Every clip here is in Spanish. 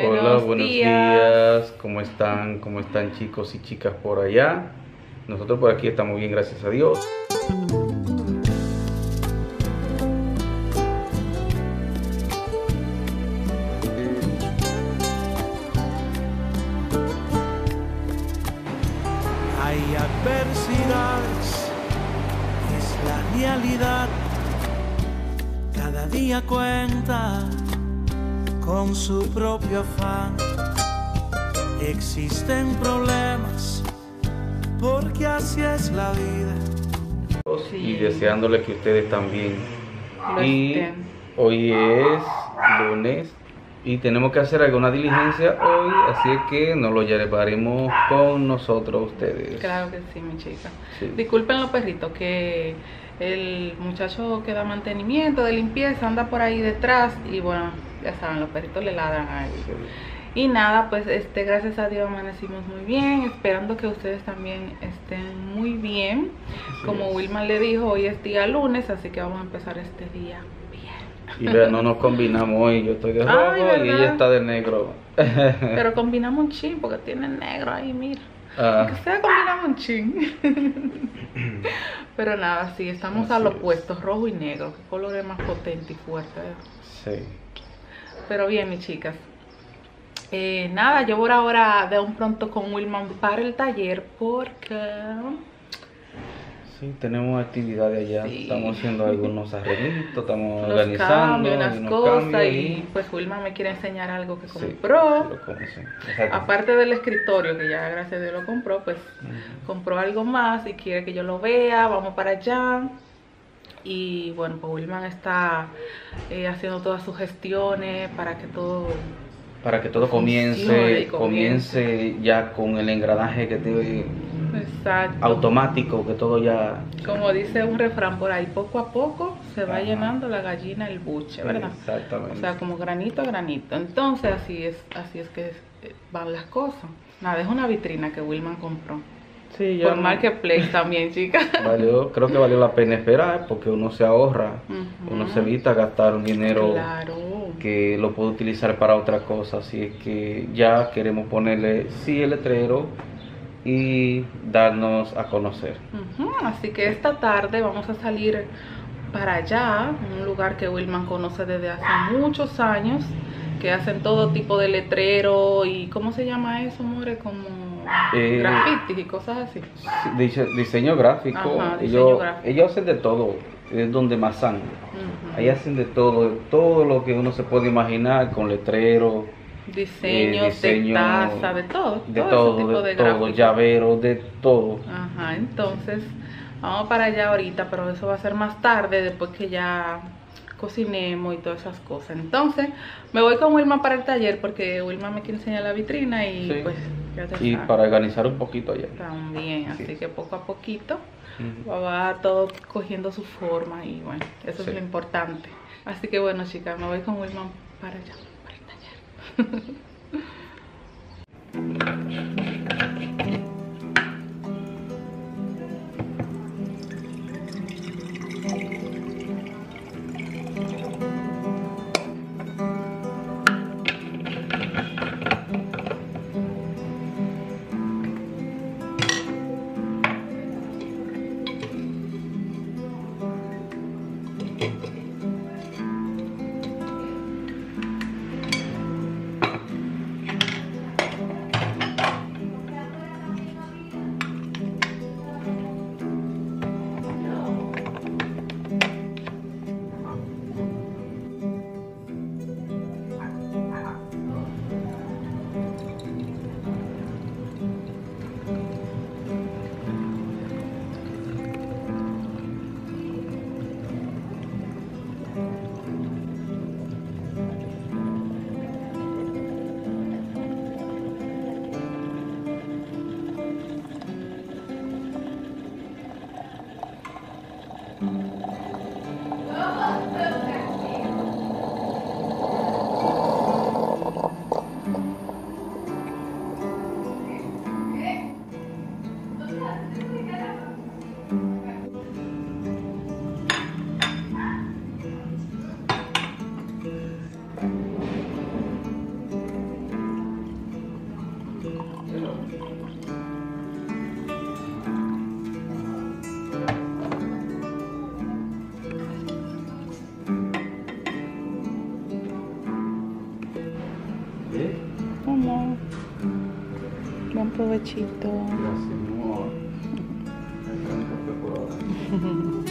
Hola, buenos días. ¿Cómo están? ¿Cómo están chicos y chicas por allá? Nosotros por aquí estamos bien, gracias a Dios. La vida. y deseándole que ustedes también. Lo Y estén. hoy es lunes y tenemos que hacer alguna diligencia hoy, así es que nos lo llevaremos con nosotros ustedes. Claro que sí, mi chica. Sí. Disculpen los perritos que el muchacho que da mantenimiento de limpieza anda por ahí detrás y bueno, ya saben, los perritos le ladran a él. Y nada, pues este, gracias a Dios amanecimos muy bien, esperando que ustedes también estén muy bien. Así Como es. Wilman le dijo, hoy es día lunes, así que vamos a empezar este día bien. Y vean, no nos combinamos hoy, yo estoy de Ay, rojo y ella está de negro. Pero combinamos un chin porque tiene negro ahí, mira. Ah, Aunque sea combinamos un chin. Pero nada, sí, estamos Así al es. opuesto, rojo y negro. Qué color es más potente y fuerte. sí. Pero bien, mis chicas. Eh, nada, yo por ahora de un pronto con Wilman para el taller porque Sí, tenemos actividades allá, Sí. estamos haciendo algunos arreglitos, estamos los organizando cambios, unas cosas cambios y pues Wilman me quiere enseñar algo que compró. sí, sí. Aparte del escritorio que ya gracias a Dios lo compró, pues compró algo más y quiere que yo lo vea, vamos para allá. Y bueno, pues Wilman está eh, haciendo todas sus gestiones para que todo... Para que todo comience, comience. ya con el engranaje que te, Exacto. automático, que todo ya... Como dice un refrán por ahí, poco a poco se va Ajá. llenando la gallina el buche, ¿verdad? Exactamente. O sea, como granito a granito. Entonces así es, así es que van las cosas. Nada, es una vitrina que Wilman compró. Sí, Por no- Marketplace también, chicas. Valió, creo que valió la pena esperar porque uno se ahorra, Ujú. uno se evita gastar un dinero Claro. que lo puede utilizar para otra cosa, así es que ya queremos ponerle sí el letrero y darnos a conocer. Ujú, Así que esta tarde vamos a salir para allá, un lugar que Wilman conoce desde hace muchos años, que hacen todo tipo de letrero y ¿cómo se llama eso, more? Como Eh, grafitis y cosas así. Diseño gráfico, Ajá, diseño ellos, gráfico. ellos hacen de todo, es donde más han. Ujú. Ahí hacen de todo, todo lo que uno se puede imaginar con letreros, eh, diseño, de taza, de todo, de todo, todo, ese tipo de, de, todo, llaveros, de todo. Ajá, entonces vamos para allá ahorita, pero eso va a ser más tarde, después que ya cocinemos y todas esas cosas. Entonces, me voy con Wilma para el taller porque Wilma me quiere enseñar la vitrina y Sí. pues ya te Y para organizar un poquito allá. también, Así que poco a poquito va todo cogiendo su forma y bueno, eso Sí. es lo importante. Así que bueno, chicas, me voy con Wilma para allá, para el taller. Buen provechito. Gracias, mi amor. Café por ahora.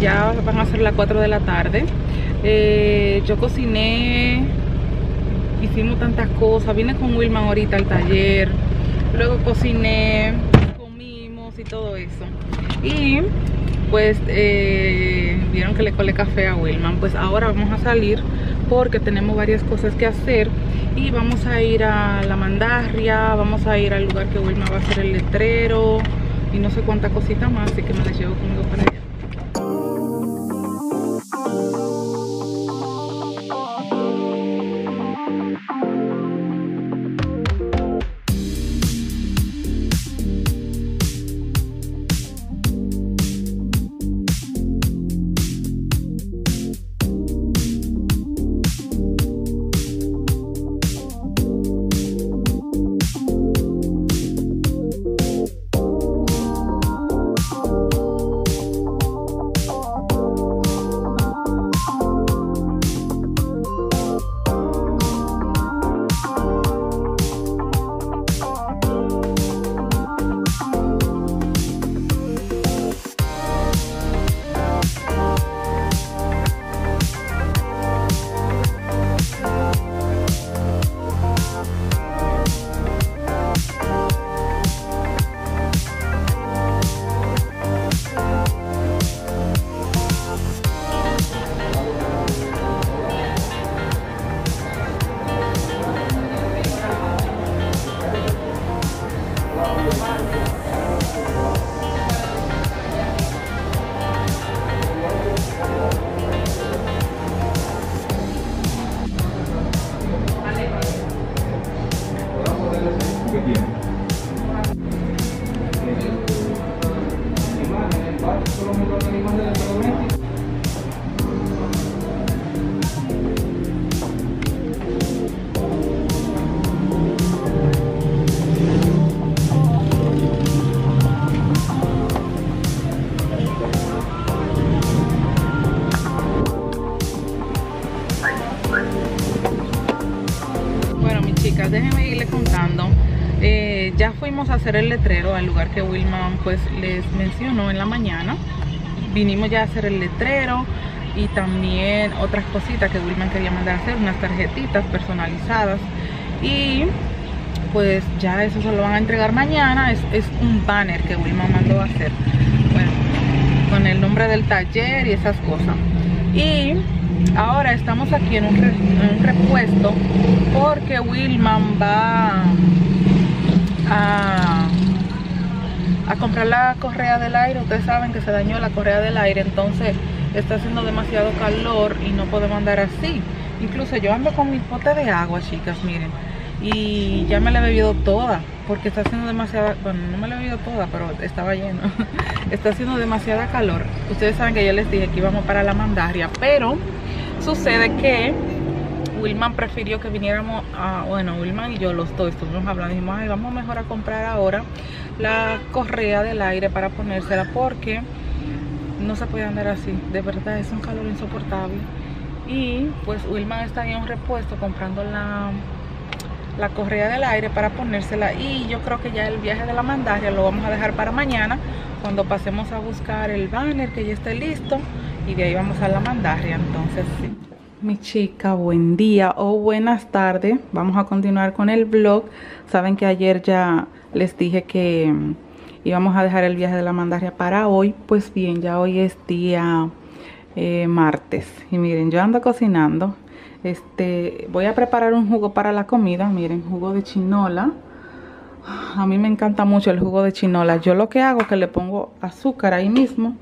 ya van a ser las 4 de la tarde. Eh, yo cociné, hicimos tantas cosas. Vine con Wilman ahorita al taller, luego cociné, comimos y todo eso. Y pues eh, vieron que le colé café a Wilman. Pues ahora vamos a salir porque tenemos varias cosas que hacer y vamos a ir a la mandarria, vamos a ir al lugar que Wilma va a hacer el letrero y no sé cuánta cosita más, así que me la llevo conmigo para allá. Hacer el letrero al lugar que Wilman pues les mencionó en la mañana. Vinimos ya a hacer el letrero y también otras cositas que Wilman quería mandar a hacer, unas tarjetitas personalizadas. Y pues ya eso se lo van a entregar mañana. Es, es un banner que Wilman mandó a hacer. Bueno, con el nombre del taller y esas cosas. Y ahora estamos aquí en un, repuesto porque Wilman va a, a comprar la correa del aire. Ustedes saben que se dañó la correa del aire, entonces está haciendo demasiado calor y no podemos andar así. Incluso yo ando con mi pote de agua, chicas, miren. Y ya me la he bebido toda, porque está haciendo demasiada, bueno, no me la he bebido toda, pero estaba lleno. está haciendo demasiada calor. Ustedes saben que yo les dije que íbamos para la mandaria, pero sucede que Wilman prefirió que viniéramos a, bueno, Wilman y yo los dos estuvimos hablando, dijimos, ay, vamos mejor a comprar ahora la correa del aire para ponérsela porque no se puede andar así, de verdad es un calor insoportable. Y pues Wilman está ahí en un repuesto comprando la, la correa del aire para ponérsela y yo creo que ya el viaje de la mandaria lo vamos a dejar para mañana cuando pasemos a buscar el banner que ya esté listo y de ahí vamos a la mandaria entonces sí. Mi chica, buen día o buenas tardes. Vamos a continuar con el vlog. Saben que ayer ya les dije que mm, íbamos a dejar el viaje de la mandaria para hoy. Pues bien, ya hoy es día eh, martes. Y miren, yo ando cocinando. Este, voy a preparar un jugo para la comida. Miren, jugo de chinola. a mí me encanta mucho el jugo de chinola. Yo lo que hago es que le pongo azúcar ahí mismo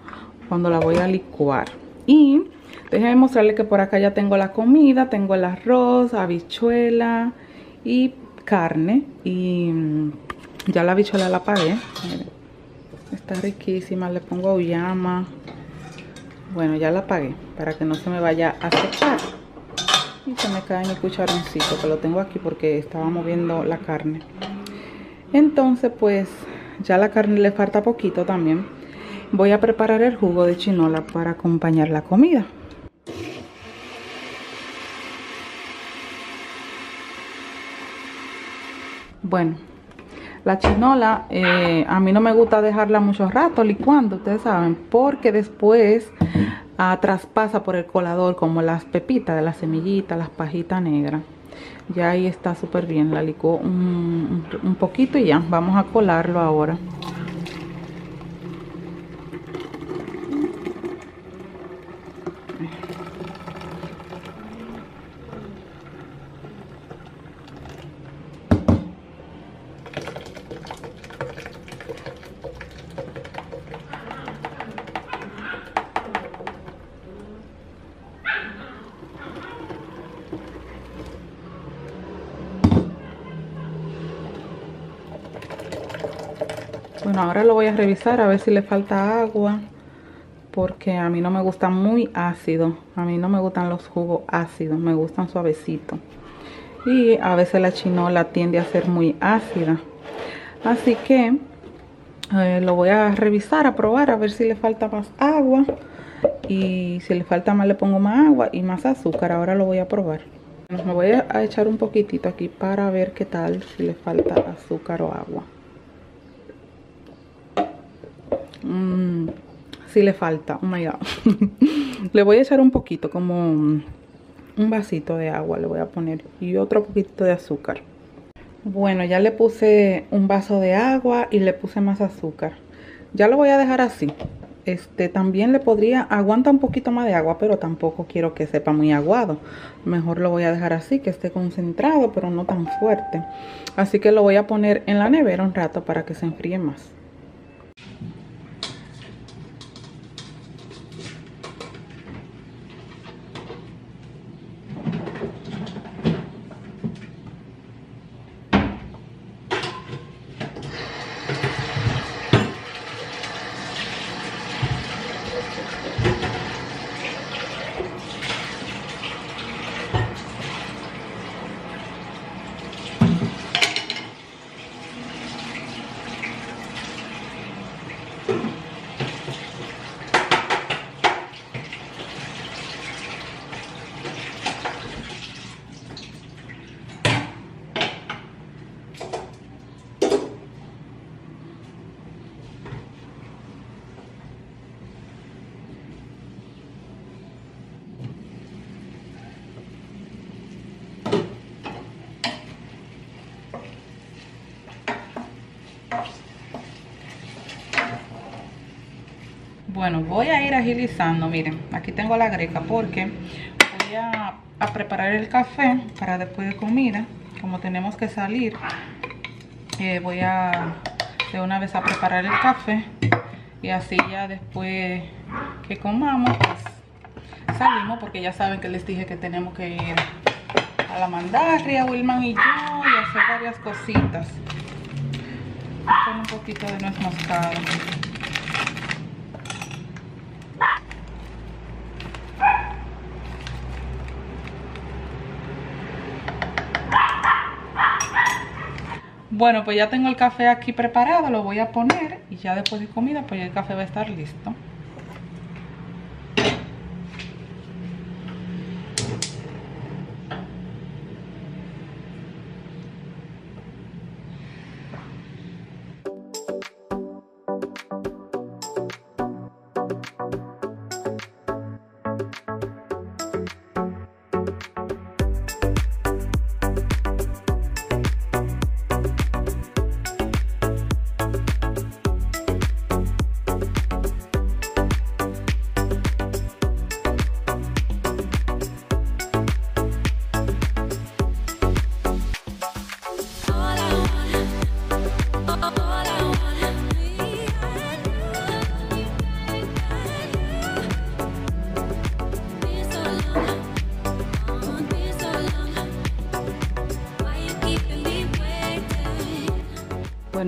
cuando la voy a licuar. Y déjenme mostrarle que por acá ya tengo la comida. Tengo el arroz, habichuela y carne. Y mm, ya la habichuela la apagué. Está riquísima. Le pongo uyama. Bueno, ya la apagué para que no se me vaya a secar. Y se me cae mi cucharoncito que lo tengo aquí porque estaba moviendo la carne. Entonces pues ya la carne le falta poquito también. Voy a preparar el jugo de chinola para acompañar la comida. Bueno, la chinola eh, a mí no me gusta dejarla mucho rato licuando, ustedes saben, porque después ah, traspasa por el colador como las pepitas de las semillitas, las pajitas negras. Ya ahí está súper bien, la licuó un, un poquito y ya, vamos a colarlo ahora. Ahora lo voy a revisar a ver si le falta agua. Porque a mí no me gusta muy ácido. A mí no me gustan los jugos ácidos. Me gustan suavecitos. Y a veces la chinola tiende a ser muy ácida. Así que eh, lo voy a revisar, a probar, a ver si le falta más agua. Y si le falta más le pongo más agua y más azúcar. Ahora lo voy a probar. Me voy a echar un poquitito aquí para ver qué tal si le falta azúcar o agua. Mm, si le falta, oh le voy a echar un poquito, como un vasito de agua le voy a poner y otro poquito de azúcar. Bueno, ya le puse un vaso de agua y le puse más azúcar. Ya lo voy a dejar así. Este también le podría, aguanta un poquito más de agua, pero tampoco quiero que sepa muy aguado. Mejor lo voy a dejar así, que esté concentrado, pero no tan fuerte. Así que lo voy a poner en la nevera un rato para que se enfríe más. Bueno, voy a ir agilizando, miren, aquí tengo la greca porque voy a, preparar el café para después de comida. Como tenemos que salir, eh, voy a de una vez a preparar el café y así ya después que comamos, pues salimos porque ya saben que les dije que tenemos que ir a la mandarria, Wilman y yo, y hacer varias cositas. Con un poquito de nuez moscada. Bueno, pues ya tengo el café aquí preparado, lo voy a poner y ya después de comida pues ya el café va a estar listo.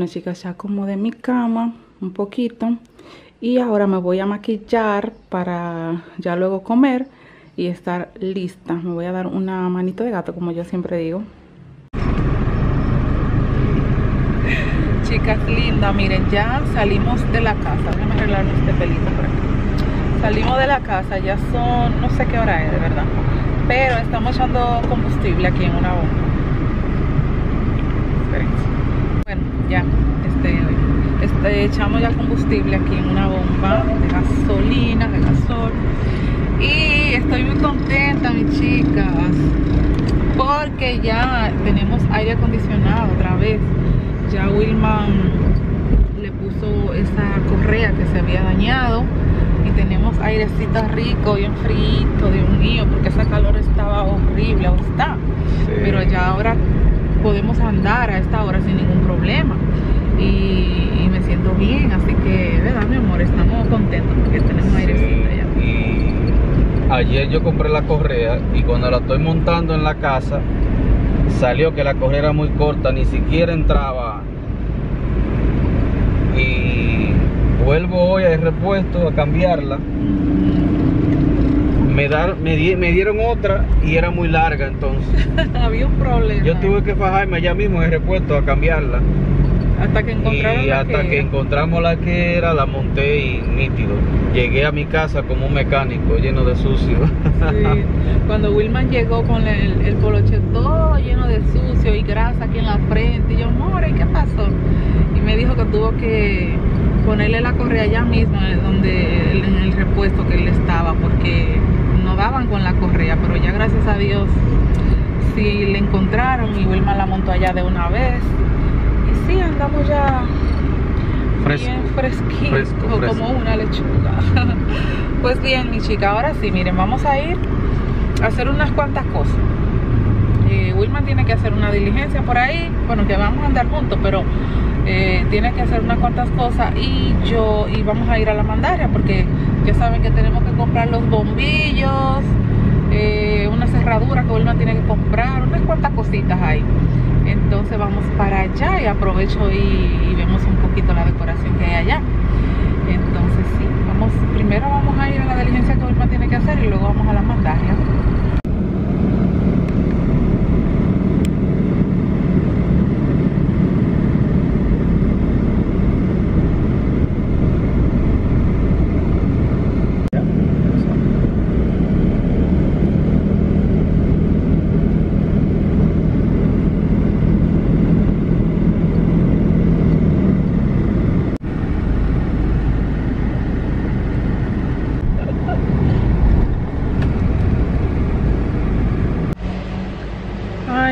Chicas, ya acomodé mi cama un poquito y ahora me voy a maquillar para ya luego comer y estar lista. Me voy a dar una manito de gato como yo siempre digo. Chicas lindas, miren, ya salimos de la casa. Déjame arreglar este pelito por aquí. Salimos de la casa, ya son, no sé qué hora es de verdad. Pero estamos echando combustible aquí en una bomba. Bueno, ya, este, este, echamos ya combustible aquí en una bomba de gasolina, de gasol. Y estoy muy contenta, mis chicas, porque ya tenemos aire acondicionado otra vez. Ya Wilman le puso esa correa que se había dañado y tenemos airecito rico, bien frío, de un mío, porque esa calor estaba horrible, o está. Pero ya ahora podemos andar a esta hora sin ningún problema. Y, me siento bien, así que, ¿verdad, mi amor? Estamos contentos porque tenemos airecito ya. Y ayer yo compré la correa y cuando la estoy montando en la casa, salió que la correa era muy corta, ni siquiera entraba. Y vuelvo hoy al repuesto a cambiarla. Me, dar, me, di- me dieron otra y era muy larga entonces. Había un problema. Yo tuve que fajarme allá mismo en el repuesto a cambiarla. hasta que encontraron Y la hasta que encontramos la que era, la monté y nítido. Llegué a mi casa como un mecánico lleno de sucio. Sí. Cuando Wilman llegó con el, el poloche todo lleno de sucio y grasa aquí en la frente, y yo, more, ¿qué pasó? Y me dijo que tuvo que ponerle la correa allá mismo, eh, donde en el repuesto que él estaba, porque daban con la correa, pero ya gracias a Dios sí le encontraron y Wilman la montó allá de una vez. Y sí, andamos ya Fresco. bien fresquito, Fresco, fresco. como una lechuga. pues bien, mi chica, ahora sí, miren, vamos a ir a hacer unas cuantas cosas. Wilman tiene que hacer una diligencia por ahí, bueno, que vamos a andar juntos, pero eh, tiene que hacer unas cuantas cosas y yo, y vamos a ir a la mandaria, porque ya saben que tenemos que comprar los bombillos, eh, una cerradura que Wilman tiene que comprar, unas cuantas cositas ahí. Entonces vamos para allá y aprovecho y, y vemos un poquito la decoración que hay allá. Entonces sí, vamos, primero vamos a ir a la diligencia que Wilma tiene que hacer y luego vamos a la mandaria.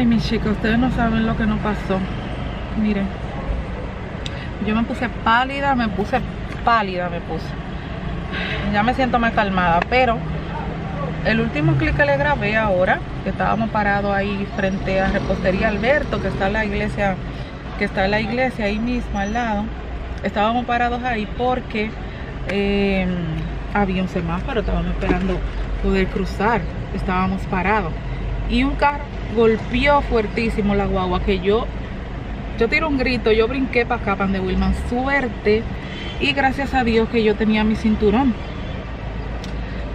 Mis chicos, ustedes no saben lo que nos pasó. Miren, yo me puse pálida, me puse pálida, me puse. Ya me siento más calmada, pero el último clic que le grabé ahora, que estábamos parados ahí frente a Repostería Alberto, que está la iglesia, que está la iglesia ahí mismo al lado. Estábamos parados ahí porque eh, había un semáforo, estábamos esperando poder cruzar, estábamos parados. Y un carro golpeó fuertísimo la guagua que yo, yo tiré un grito, yo brinqué para acá, para donde Wilman, suerte. Y gracias a Dios que yo tenía mi cinturón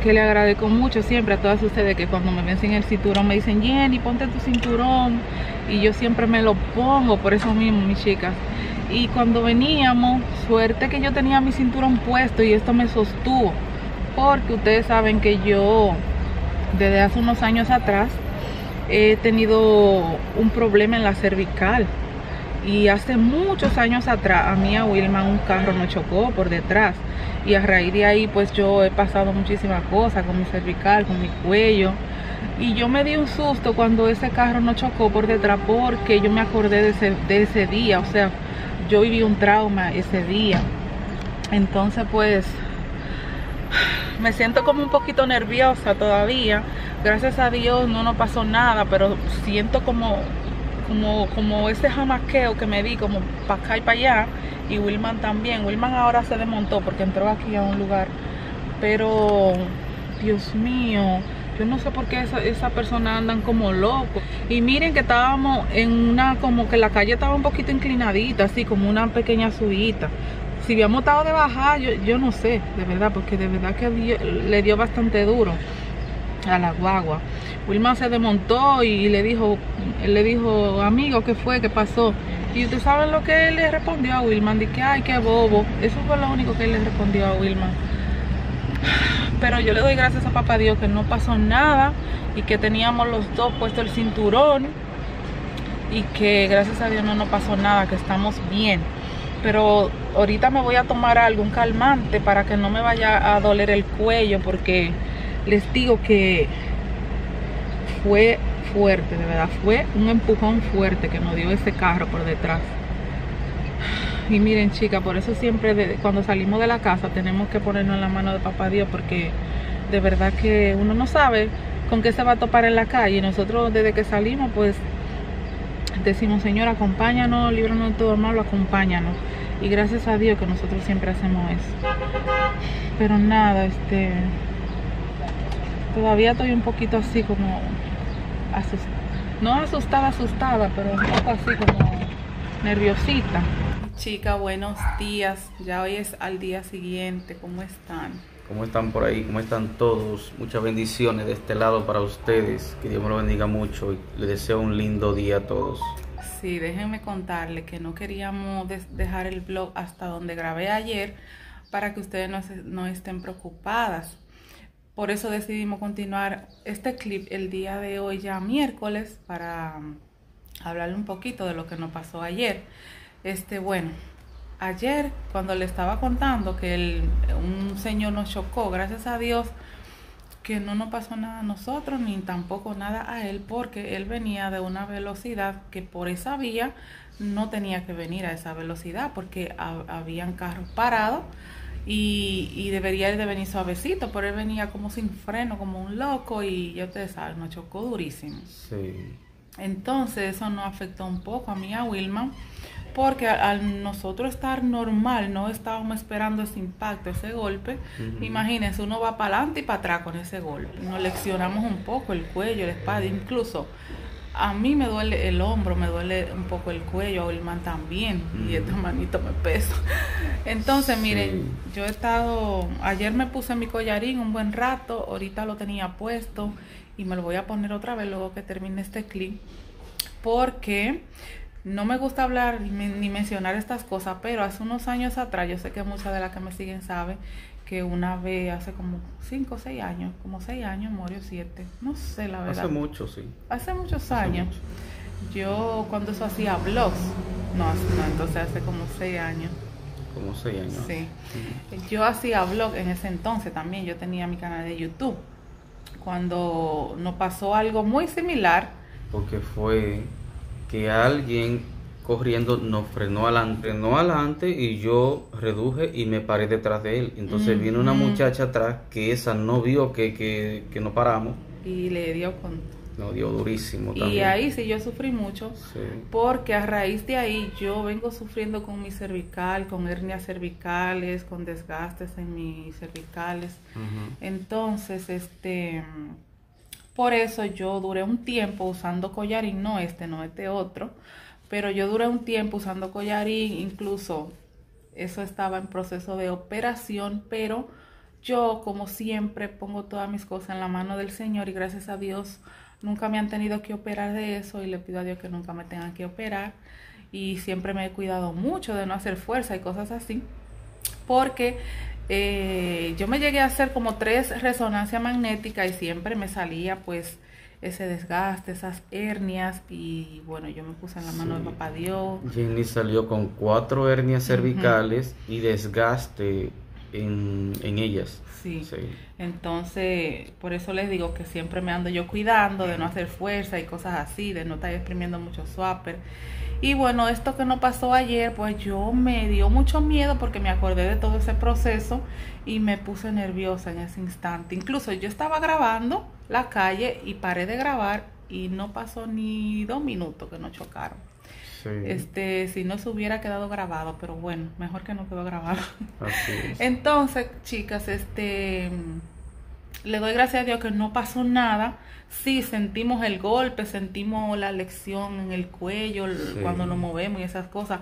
que le agradezco mucho siempre a todas ustedes que cuando me ven sin el cinturón me dicen Jenny ponte tu cinturón y yo siempre me lo pongo por eso mismo mis chicas y cuando veníamos suerte que yo tenía mi cinturón puesto y esto me sostuvo porque ustedes saben que yo desde hace unos años atrás he tenido un problema en la cervical. Y hace muchos años atrás a mí a Wilman un carro nos chocó por detrás. Y a raíz de ahí pues yo he pasado muchísimas cosas con mi cervical, con mi cuello. Y yo me di un susto cuando ese carro nos chocó por detrás porque yo me acordé de ese día, o sea, yo viví un trauma ese día. Entonces pues me siento como un poquito nerviosa todavía. Gracias a Dios no nos pasó nada, pero siento como como, como ese jamaqueo que me di, como para acá y para allá, y Wilman también. Wilman ahora se desmontó porque entró aquí a un lugar, pero Dios mío, Yo no sé por qué esa, esa persona andan como locos. Y miren que estábamos en una, como que la calle estaba un poquito inclinadita, así como una pequeña subida. Si habíamos estado de bajar, yo, no sé, de verdad, porque de verdad que le dio bastante duro a la guagua. Wilma se desmontó y le dijo, él le dijo, amigo, ¿qué fue? ¿Qué pasó? Y ustedes saben lo que él le respondió a Wilman, de que ay, qué bobo. Eso fue lo único que él le respondió a Wilman. Pero yo le doy gracias a papá Dios que no pasó nada y que teníamos los dos puesto el cinturón y que gracias a Dios no nos pasó nada, que estamos bien. Pero ahorita me voy a tomar algo, un calmante para que no me vaya a doler el cuello porque les digo que fue fuerte, de verdad, fue un empujón fuerte que nos dio ese carro por detrás. Y miren, chicas, por eso siempre de- cuando salimos de la casa tenemos que ponernos en la mano de papá Dios porque de verdad que uno no sabe con qué se va a topar en la calle. Y nosotros desde que salimos, pues decimos, Señor, acompáñanos, líbranos de todo malo, acompáñanos. Y gracias a Dios que nosotros siempre hacemos eso. Pero nada, este todavía estoy un poquito así como asustada. No asustada, asustada, pero un poco así como nerviosita. Chica, buenos días. Ya hoy es al día siguiente. ¿Cómo están? ¿Cómo están por ahí? ¿Cómo están todos? Muchas bendiciones de este lado para ustedes. Que Dios me lo bendiga mucho y les deseo un lindo día a todos. Sí, déjenme contarle que no queríamos dejar el blog hasta donde grabé ayer para que ustedes no, no estén preocupadas. Por eso decidimos continuar este clip el día de hoy, ya miércoles, para um, hablarle un poquito de lo que nos pasó ayer. Este, bueno, ayer cuando le estaba contando que el- un señor nos chocó, gracias a Dios, que no nos pasó nada a nosotros ni tampoco nada a él porque él venía de una velocidad que por esa vía no tenía que venir a esa velocidad porque ha- habían carros parados y, y debería él de venir suavecito, pero él venía como sin freno, como un loco y ya ustedes saben, nos chocó durísimo. Sí. Entonces eso nos afectó un poco a mí a Wilma, porque al, nosotros estar normal, no estábamos esperando ese impacto, ese golpe. Imagínense, uno va para adelante y para atrás con ese golpe. Nos leccionamos un poco el cuello, la espalda, incluso a mí me duele el hombro, me duele un poco el cuello, a Wilman también, y esta manito me pesa. Entonces, Sí. miren, yo he estado, ayer me puse mi collarín un buen rato, ahorita lo tenía puesto y me lo voy a poner otra vez luego que termine este clip, porque no me gusta hablar ni, men- ni mencionar estas cosas, pero hace unos años atrás, yo sé que muchas de las que me siguen saben que una vez, hace como 5 o 6 años, como 6 años, Morio 7, no sé la verdad. Hace mucho, sí. Hace muchos Hace años. mucho. Yo cuando eso hacía blogs, no, no, entonces hace como 6 años. Como seis años. Sí. Yo hacía blog en ese entonces también, yo tenía mi canal de YouTube. Cuando nos pasó algo muy similar, Porque fue que alguien corriendo nos frenó adelante, frenó adelante y yo reduje y me paré detrás de él. Entonces vino una muchacha atrás que esa no vio que, que, que no paramos. y le dio con... Nos dio durísimo Y también. ahí sí yo sufrí mucho, Sí. porque a raíz de ahí yo vengo sufriendo con mi cervical, con hernias cervicales, con desgastes en mis cervicales. Entonces, este, por eso yo duré un tiempo usando collarín, no este, no este otro, pero yo duré un tiempo usando collarín, incluso eso estaba en proceso de operación, pero yo, como siempre, pongo todas mis cosas en la mano del Señor y gracias a Dios nunca me han tenido que operar de eso y le pido a Dios que nunca me tengan que operar. Y siempre me he cuidado mucho de no hacer fuerza y cosas así porque eh, yo me llegué a hacer como tres resonancias magnéticas y siempre me salía pues ese desgaste, esas hernias y bueno, yo me puse en la mano Sí. de papá Dios. Jenny salió con cuatro hernias cervicales y desgaste en, en ellas. Sí. Sí. Entonces, por eso les digo que siempre me ando yo cuidando de no hacer fuerza y cosas así, de no estar exprimiendo mucho swapper. Y bueno, esto que no pasó ayer, pues yo me dio mucho miedo porque me acordé de todo ese proceso y me puse nerviosa en ese instante. Incluso yo estaba grabando la calle y paré de grabar y no pasó ni dos minutos que nos chocaron. Sí. Este, si no se hubiera quedado grabado, pero bueno, mejor que no quedó grabado. Así es. Entonces, chicas, este le doy gracias a Dios que no pasó nada. Sí, sentimos el golpe, sentimos la lección en el cuello cuando nos movemos y esas cosas,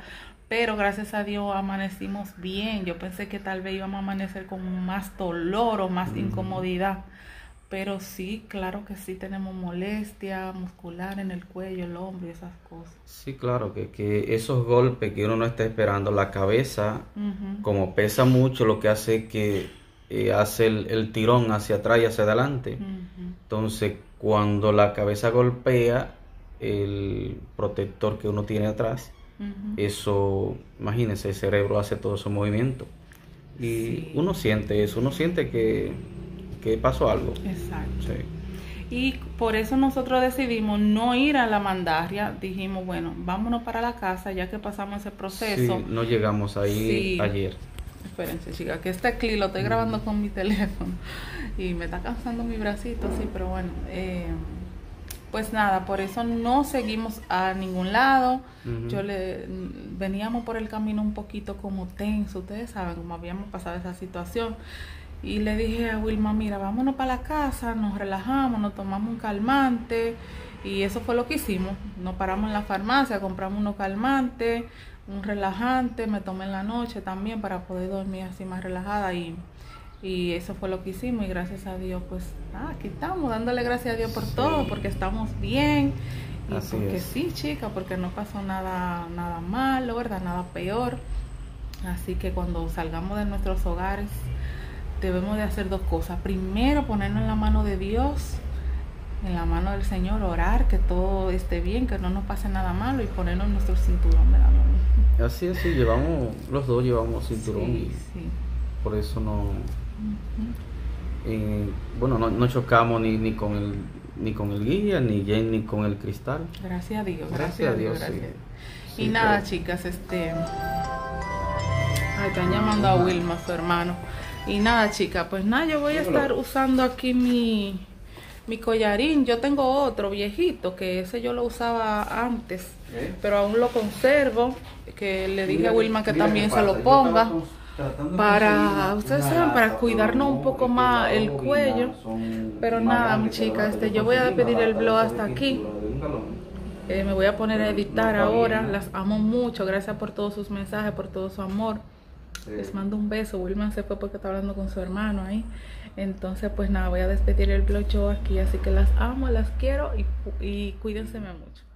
pero gracias a Dios amanecimos bien. Yo pensé que tal vez íbamos a amanecer con más dolor o más incomodidad, pero sí, claro que sí tenemos molestia muscular en el cuello, el hombro y esas cosas. Sí, claro, que, que esos golpes que uno no está esperando, la cabeza, como pesa mucho, lo que hace que eh, hace el, tirón hacia atrás y hacia adelante. Entonces, cuando la cabeza golpea, el protector que uno tiene atrás, eso, imagínense, el cerebro hace todo ese movimiento. Y uno siente eso, uno siente que, pasó algo. Exacto. Y por eso nosotros decidimos no ir a la mandaria. Dijimos, bueno, vámonos para la casa ya que pasamos ese proceso. Sí, no llegamos ahí ayer. Espérense, chica, que este clip lo estoy grabando con mi teléfono y me está cansando mi bracito, sí, pero bueno. Eh, pues nada, por eso no seguimos a ningún lado. Yo le veníamos por el camino un poquito como tenso, ustedes saben cómo habíamos pasado esa situación. Y le dije a Wilma, mira, vámonos para la casa, nos relajamos, nos tomamos un calmante. Y eso fue lo que hicimos. Nos paramos en la farmacia, compramos unos calmantes, un relajante, me tomé en la noche también para poder dormir así más relajada y y eso fue lo que hicimos y gracias a Dios, pues aquí estamos, dándole gracias a Dios por todo, porque estamos bien. Y porque sí, chica, porque no pasó nada, nada malo, ¿verdad? Nada peor. Así que cuando salgamos de nuestros hogares, debemos de hacer dos cosas. Primero, ponernos en la mano de Dios, en la mano del Señor, orar, que todo esté bien, que no nos pase nada malo y ponernos nuestro cinturón de la mano. Así es, sí, llevamos, los dos llevamos cinturón. y Por eso no, bueno, no, chocamos ni, ni con el ni con el guía, ni ni con el cristal. Gracias a Dios, gracias, a Dios. y nada, chicas, este. Ay, están llamando a Wilma, su hermano. Y nada, chicas, pues nada, yo voy a estar usando aquí mi, mi collarín. Yo tengo otro viejito, que ese yo lo usaba antes, ¿Eh? pero aún lo conservo. Que le dije a Wilma que también se lo ponga para, ustedes saben, para cuidarnos un poco más el cuello. Pero nada, mi chica, este, yo voy a despedir el blog hasta aquí. Eh, me voy a poner a editar ahora. Las amo mucho. Gracias por todos sus mensajes, por todo su amor. Les mando un beso. Wilman se fue porque está hablando con su hermano ahí. Entonces, pues nada, voy a despedir el blog yo aquí. Así que las amo, las quiero y, y cuídense mucho.